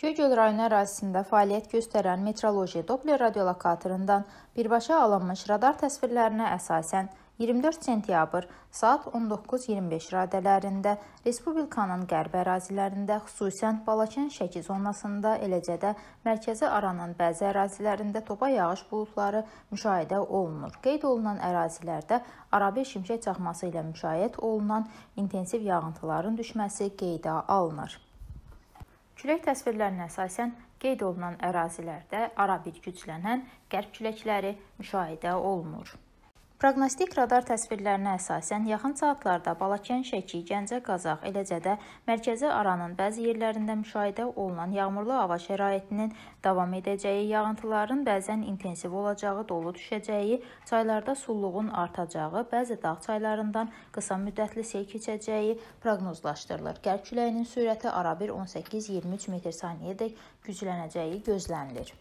Göygöl rayonu ərazisində fəaliyyət göstərən metroloji Doppler radiolokatorundan birbaşa alınmış radar təsvirlərinə əsasən 24 sentyabr saat 19:25 radələrində respublikanın qərb ərazilərində, xüsusən Balakən-Şəki zonasında, eləcə də mərkəzi Aranın bəzi ərazilərində topa yağış buludları müşahidə olunur. Qeyd olunan ərazilərdə arabir şimşək çaxması ilə müşayiət olunan intensiv yağıntıların düşməsi qeydə alınır. Külək təsvirlərinə əsasən qeyd olunan ərazilərdə arabir güclənən qərb küləkləri müşahidə olunur. Proqnostik radar təsvirlərinə əsasən yaxın saatlarda Balakən, Şəki, Gəncə, Qazax, eləcə də Mərkəzi Aranın bəzi yerlərində müşahidə olunan yağmurlu hava şəraitinin davam edəcəyi, yağıntıların bəzən intensiv olacağı, dolu düşəcəyi, çaylarda sulluğun artacağı, bəzi dağ çaylarından qısa müddətli sel keçəcəyi proqnozlaşdırılır. Qərb küləyinin sürəti arabir 18-23 metr/saniyədək güclənəcəyi gözlənilir.